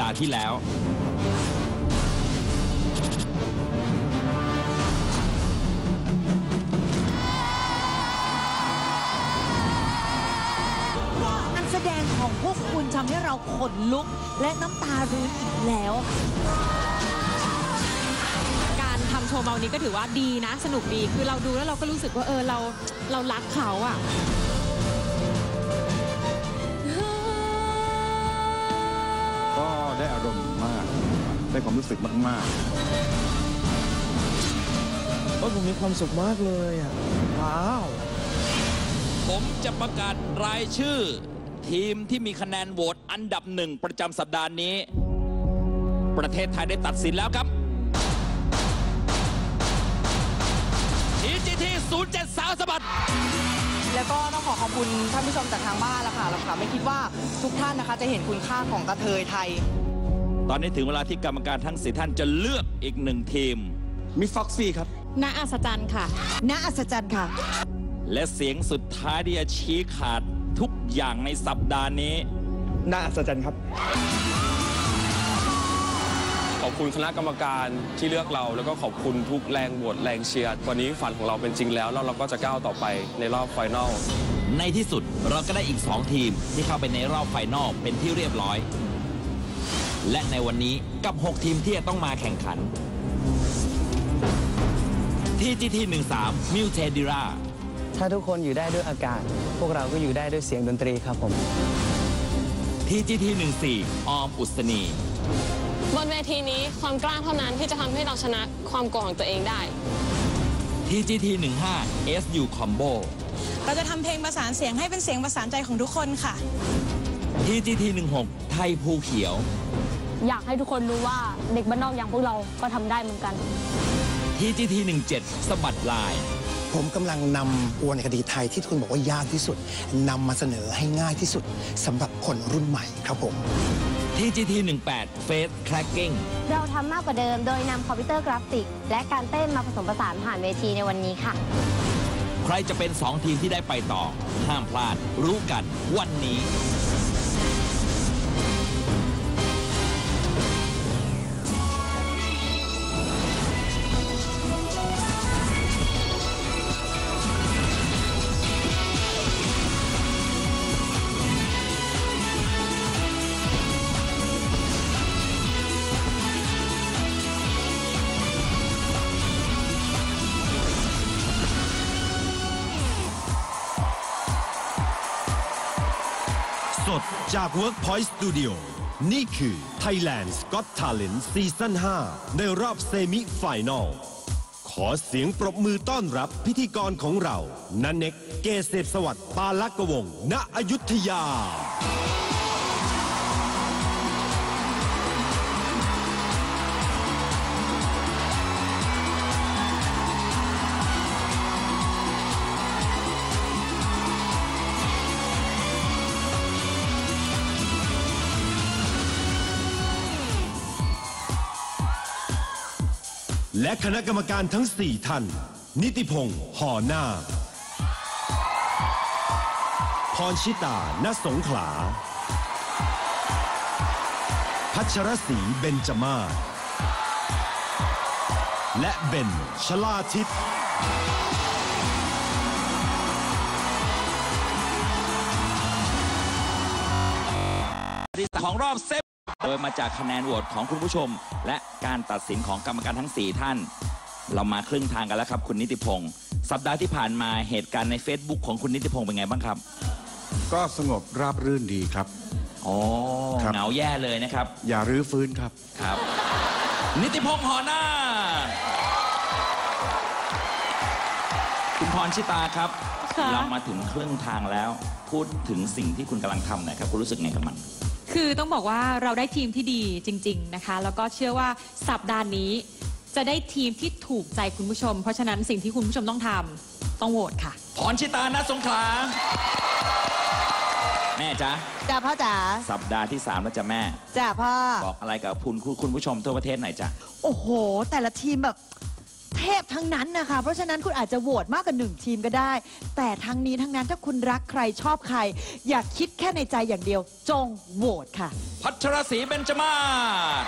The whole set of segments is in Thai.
ดาห์ที่แล้ว การแสดงของพวกคุณทำให้เราขนลุกและน้ำตารื้นอีกแล้ว การทำโชว์เมานี้ก็ถือว่าดีนะ สนุกดีคือเราดูแล้วเราก็รู้สึกว่าเออเราเรารักเขาอะ ได้ความรู้สึกมากโอ้ผมมีความสุขมากเลยอะว้าว ผมจะประกาศรายชื่อ ทีมที่มีคะแนนโหวตอันดับหนึ่งประจำสัปดาห์นี้ ประเทศไทยได้ตัดสินแล้วครับ TGT 07สาวสบัดแล้วก็ต้องขอขอบคุณท่านผู้ชมจากทางบ้านละค่ะแล้วค่ะ ไม่คิดว่าทุกท่านนะคะจะเห็นคุณค่าของกระเทยไทย ตอนนี้ถึงเวลาที่กรรมการทั้งสี่ท่านจะเลือกอีกหนึ่งทีมๆมีฟ็อกซี่ครับ น่าอัศจรรย์ค่ะ น่าอัศจรรย์ค่ะ และเสียงสุดท้ายที่จะชี้ขาดทุกอย่างในสัปดาห์นี้ น่าอัศจรรย์ครับ ขอบคุณคณะกรรมการที่เลือกเรา แล้วก็ขอบคุณทุกแรงโหวตแรงเชียร์วันนี้ฝันของเราเป็นจริงแล้วแล้วเราก็จะก้าวต่อไปในรอบ final ในที่สุดเราก็ได้อีก 2 ทีมที่เข้าไปในรอบ final เป็นที่เรียบร้อย และในวันนี้กับ 6 ทีมที่จะต้องมาแข่งขัน TGT 13มิวเทดิราถ้าทุกคนอยู่ได้ด้วยอากาศ พวกเราก็อยู่ได้ด้วยเสียงดนตรีครับผม TGT 14 ออมอุศนี บนเวทีนี้ความกล้าเท่านั้นที่จะทำให้เราชนะความกลัวของตัวเองได้ TGT 15 SU Combo เราจะทำเพลงประสานเสียงให้เป็นเสียงประสานใจของทุกคนค่ะ TGT 16ไทยภูเขียว อยากให้ทุกคนรู้ว่าเด็กบ้านนอกอย่างพวกเราก็ทำได้เหมือนกัน TGT 17สะบัดลาย ผมกำลังนำวรรณคดีไทยที่ทุกคนบอกว่ายากที่สุดนำมาเสนอให้ง่ายที่สุดสำหรับคนรุ่นใหม่ครับผม TGT 18 Face Cracking เราทำมากกว่าเดิมโดยนำคอมพิวเตอร์กราฟิก และการเต้นมาผสมผสานผ่านเวทีในวันนี้ค่ะ ใครจะเป็น 2 ทีมที่ได้ไปต่อ ห้ามพลาด รู้กันวันนี้ จาก Workpoint Studio นี่คือ Thailand's Got Talent ซีซั่น5ในรอบเซมิไฟแนลขอเสียงปรบมือต้อนรับพิธีกรของเรานันเน็ก เกษตรสวัสดิ์ปาลักกวง ณ อยุธยา และคณะกรรมการทั้ง 4 ท่าน นิติพงศ์ห่อหน้า พรชิตา ณ สงขลา พัชรศรี เบญจมาศและเบนชลาทิศของรอบเซฟ โดยมาจากคะแนนโหวตของคุณผู้ชม และการตัดสินของกรรมการทั้ง 4 ท่าน เรามาครึ่งทางกันแล้วครับ คุณนิติพงศ์สัปดาห์ที่ผ่านมาเหตุการณ์ใน Facebook ของคุณนิติพงศ์เป็นไงบ้างครับ ก็สงบราบรื่นดีครับ อ๋อครับ เหงาแย่เลยนะครับ อย่ารื้อฟื้นครับ ครับ นิติพงศ์หอหน้า คุณพรชิตาครับ ค่ะ เรามาถึงครึ่งทางแล้ว พูดถึงสิ่งที่คุณกำลังทำหน่อยครับ คุณรู้สึกไงกับมัน คือต้องบอกว่าเราได้ทีมที่ดีจริง ๆนะคะ แล้วก็เชื่อว่าสัปดาห์นี้ จะได้ทีมที่ถูกใจคุณผู้ชม เพราะฉะนั้นสิ่งที่คุณผู้ชมต้องทำต้องโหวตค่ะ พรชิตาณสงขลาแม่จ๊ะ จ้าพ่อจ๋าสัปดาห์ที่3แล้วจ้ะแม่ จ้าพ่อ บอกอะไรกับคุณคุณคุณผู้ชมทั่วประเทศหน่อยจ้ะ โอ้โห แต่ละทีมแบบเท พทั้งนั้นนะคะ เพราะฉะนั้นคุณอาจจะโหวตมากกว่าหนึ่งทีมก็ได้ แต่ทั้งนี้ทั้งนั้นถ้าคุณรักใครชอบใคร อย่าคิดแค่ในใจอย่างเดียว จงโหวตค่ะ พัชรศรีเบญจมาศ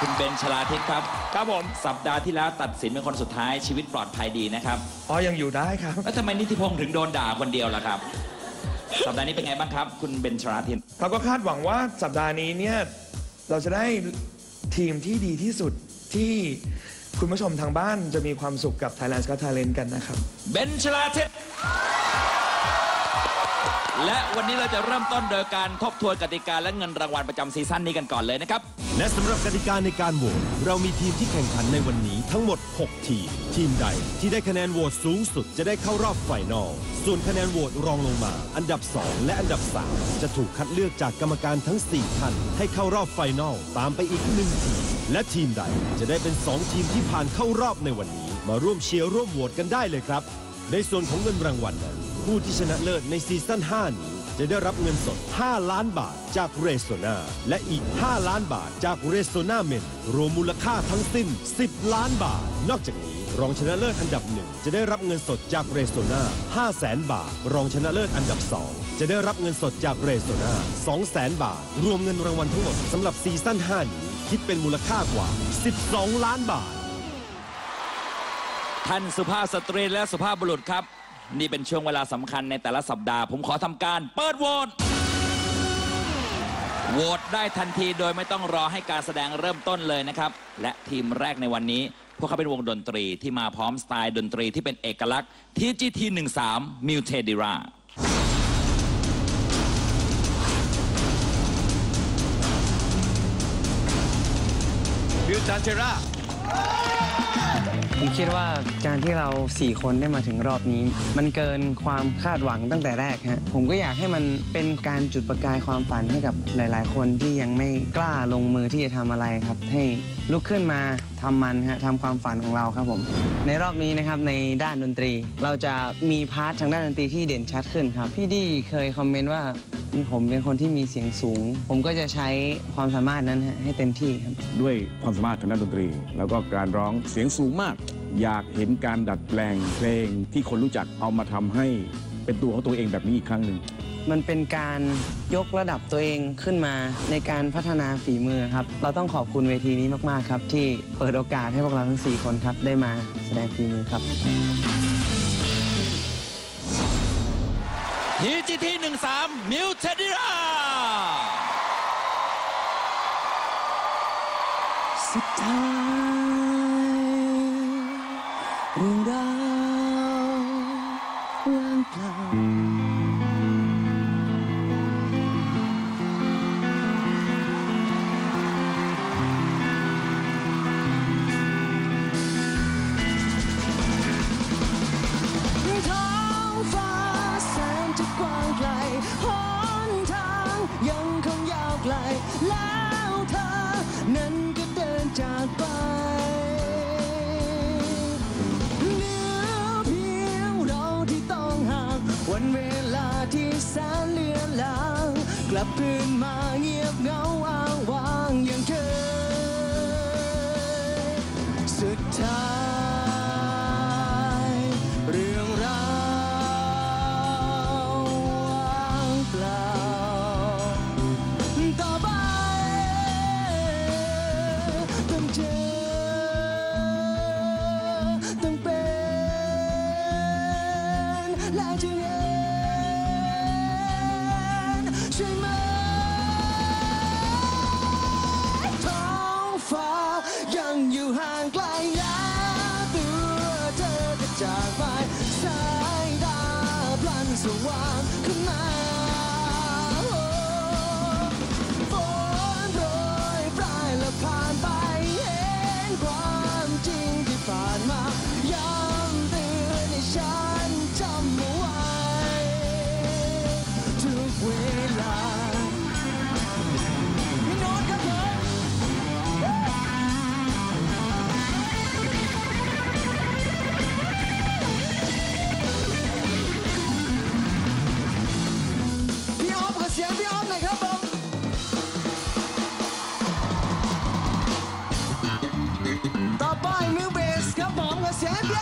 คุณเบนชลาทิศครับครับผม สัปดาห์ที่แล้วตัดสินเป็นคนสุดท้ายชีวิตปลอดภัยดีนะครับ อ๋อ ยังอยู่ได้ครับ แล้วทำไมนิติพงศ์ถึงโดนด่าคนเดียวล่ะครับ สัปดาห์นี้เป็นไงบ้างครับ คุณเบนชลาทิศเราก็คาดหวังว่าสัปดาห์นี้เนี่ย เราจะได้ทีมที่ดีที่สุดที่ คุณผู้ชมทางบ้านจะมีความสุขกับ Thailand Got Talent กันนะครับ เบนชลาทิศ และวันนี้เราจะเริ่มต้นโดยการทบทวนกติกาและเงินรางวัลประจำซีซั่นนี้กันก่อนเลยนะครับ และสำหรับกติกาในการโหวตเรามีทีมที่แข่งขันในวันนี้ทั้งหมด 6 ทีม ทีมใดที่ได้คะแนนโหวตสูงสุดจะได้เข้ารอบ final ส่วนคะแนนโหวตรองลงมา อันดับ 2 และอันดับ 3 จะถูกคัดเลือกจากกรรมการทั้ง 4 ท่าน ให้เข้ารอบ final ตามไปอีกหนึ่งทีมและทีมใดจะได้เป็น 2 ทีมที่ผ่านเข้ารอบในวันนี้ มาร่วมเชียร์ร่วมโหวตกันได้เลยครับ ในส่วนของเงินรางวัลนั้น ผู้ที่ชนะเลิศในซีซั่น 5 นี้ จะได้รับเงินสด 5 ล้านบาทจาก Rexona และอีก 5 ล้านบาทจาก Rexona Men รวมมูลค่าทั้งสิ้น 10 ล้านบาท นอกจากนี้รองชนะเลิศอันดับหนึ่งจะได้รับเงินสดจาก Rexona 5 0 0แสนบาท รองชนะเลิศอันดับ 2 จะได้รับเงินสดจาก Rexona 2 0 0แสนบาท รวมเงินรางวัลทั้งหมดสำหรับซีซั่น 5 นี้ คิดเป็นมูลค่ากว่า 12 ล้านบาท ท่านสุภาพสตรีและสุภาพบุรุษครับ นี่เป็นช่วงเวลาสำคัญในแต่ละสัปดาห์ ผมขอทำการเปิดโหวต โหวตได้ทันทีโดยไม่ต้องรอให้การแสดงเริ่มต้นเลยนะครับ และทีมแรกในวันนี้ พวกเขาเป็นวงดนตรีที่มาพร้อมสไตล์ดนตรีที่เป็นเอกลักษณ์ TGT 13 m u t e d i r a บิวจันเจรา ผมคิดว่าการที่เรา 4 คนได้มาถึงรอบนี้ มันเกินความคาดหวังตั้งแต่แรกฮะผมก็อยากให้มันเป็นการจุดประกายความฝันให้กับหลาย ๆ คนที่ยังไม่กล้าลงมือที่จะทำอะไรครับ ให้ ลุกขึ้นมาทำมันฮะทำความฝันของเราครับผม ในรอบนี้นะครับในด้านดนตรี เราจะมี part ทางด้านดนตรีที่เด่นชัดขึ้นครับ พี่ดีเคยคอมเมนต์ว่าผมเป็นคนที่มีเสียงสูง ผมก็จะใช้ความสามารถนั้นให้เต็มที่ครับ ด้วยความสามารถทางด้านดนตรี แล้วก็การร้องเสียงสูงมาก อยากเห็นการดัดแปลงเพลงที่คนรู้จักเอามาทำให้ เป็นตัวของตัวเองแบบนี้อีกครั้งหนึ่ง มันเป็นการยกระดับตัวเองขึ้นมาในการพัฒนาฝีมือครับ เราต้องขอบคุณเวทีนี้มากๆครับ ที่เปิดโอกาสให้พวกเราทั้ง 4 คนครับ ได้มาแสดงฝีมือครับ TGT 13 m u t e d i r a สุดท้ายเรื่องราวว่าง เปล่าท้องฟ้าแสนจะกว้างไกลหนทางยังคงยาวไกลแล้วเธอนั้นก็เดินจากไป ลับคืนมาเงียบเงาอ้างว้างอย่างเคย สุดท้าย เรื่องราวว่างเปล่า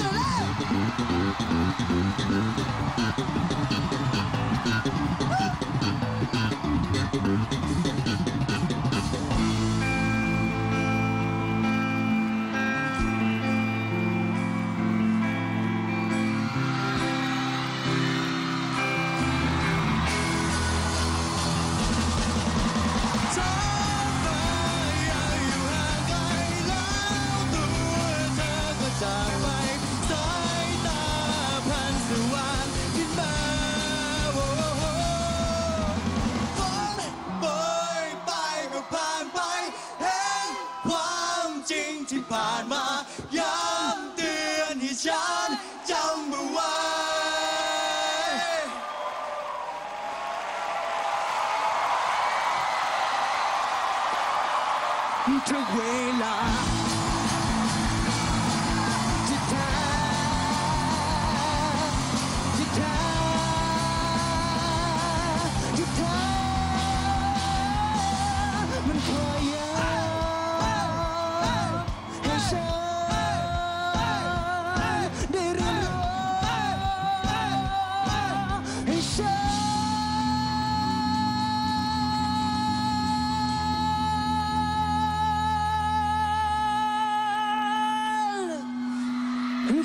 จ ทุกเ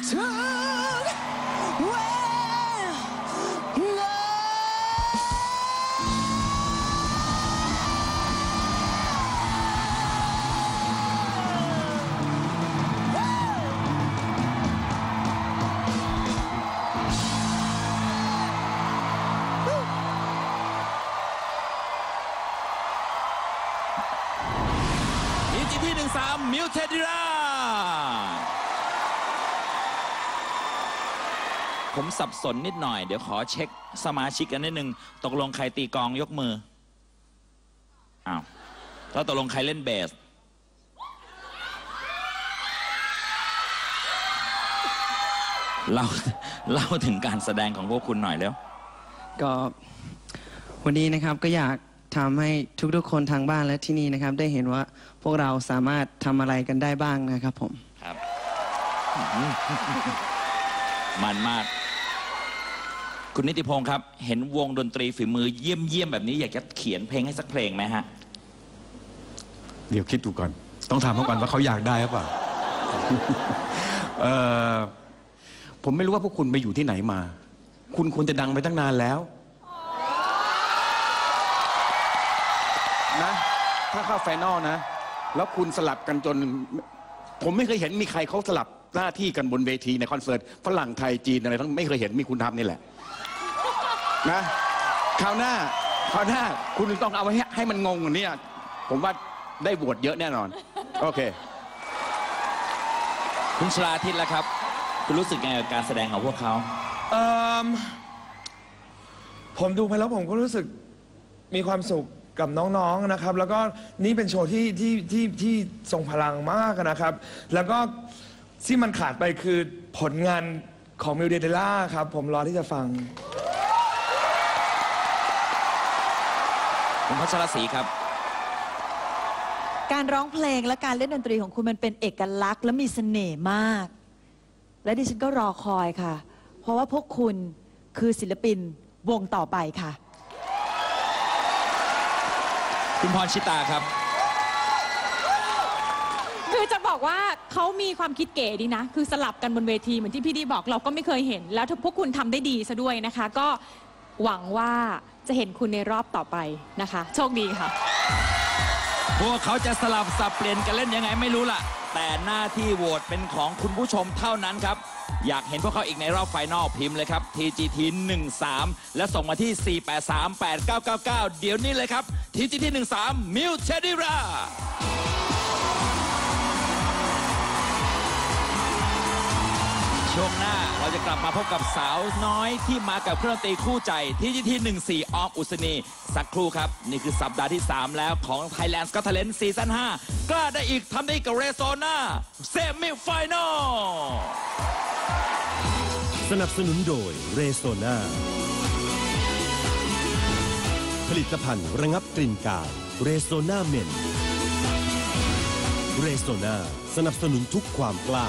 ทุ สับสนนิดหน่อย เดี๋ยวขอเช็คสมาชิกกันนิดนึง ตกลงใครตีกลองยกมือ อ้าว แล้วตกลงใครเล่นเบส เล่าเล่าถึงการแสดงของพวกคุณหน่อยเร็วก็วันนี้นะครับก็อยากทำให้ทุกๆคนทางบ้านและที่นี่นะครับ ได้เห็นว่าพวกเราสามารถทำอะไรกันได้บ้างนะครับผม ครับ มันมาก คุณนิติพงศ์ครับ เห็นวงดนตรีฝีมือเยี่ยมเยี่ยมๆแบบนี้อยากจะเขียนเพลงให้สักเพลงไหมฮะ เดี๋ยวคิดดูก่อน ต้องถามเขาก่อนว่าเขาอยากได้หรือเปล่าเอ่อผมไม่รู้ว่าพวกคุณไปอยู่ที่ไหนมา คุณควรจะดังไปตั้งนานแล้วนะ ถ้าเข้า final นะ แล้วคุณสลับกันจน ผมไม่เคยเห็นมีใครเขาสลับหน้าที่กันบนเวทีในคอนเสิร์ตฝรั่งไทยจีนอะไรทั้งไม่เคยเห็นมีคุณทำนี่แหละ นะคราวหน้าคราวหน้าคุณต้องเอาไว้ให้ให้มันงงกว่านี้ผมว่าได้โหวตเยอะแน่นอน โอเค คุณชลาทิศแล้วครับ คุณรู้สึกไงกับการแสดงของพวกเขา เอิ่มผมดูไปแล้วผมก็รู้สึกมีความสุขกับน้องๆนะครับ แล้วก็นี่เป็นโชว์ที่ที่ที่ที่ทรงพลังมากนะครับ แล้วก็ที่มันขาดไปคือผลงานของมิวเดเดล่าครับ ผมรอที่จะฟัง คุณพัชรศรีครับ การร้องเพลงและการเล่นดนตรีของคุณมันเป็นเอกลักษณ์และมีเสน่ห์มาก และดิฉันก็รอคอยค่ะ เพราะว่าพวกคุณคือศิลปินวงต่อไปค่ะ คุณพรชิตาครับ คือจะบอกว่าเขามีความคิดเก๋ดีนะ คือสลับกันบนเวทีเหมือนที่พี่ดีบอกเราก็ไม่เคยเห็น แล้วพวกคุณทำได้ดีซะด้วยนะคะ ก็หวังว่า จะเห็นคุณในรอบต่อไปนะคะ โชคดีค่ะ พวกเขาจะสลับสับเปลี่ยนกันเล่นยังไงไม่รู้ล่ะ แต่หน้าที่โหวตเป็นของคุณผู้ชมเท่านั้นครับ อยากเห็นพวกเขาอีกในรอบ final พิมพ์เลยครับ TGT 13และส่งมาที่ 4838999 เดี๋ยวนี้เลยครับ TGT 13มิวเชดิราช่วงหน้าเรา จะกลับมาพบกับสาวน้อยที่มากับเครื่องดนตรีคู่ใจ TGT 14 ออมอุศนี สักครู่ครับ นี่คือสัปดาห์ที่ 3 แล้วของ Thailand Got Talent ซีซั่น5 กล้าได้อีกทำได้อีกกับเรโซนาเซมิไฟแนลสนับสนุนโดยเรโซนาผลิตภัณฑ์ระงับกลิ่นกายเรโซนาเมนเรโซนาสนับสนุนทุกความกล้า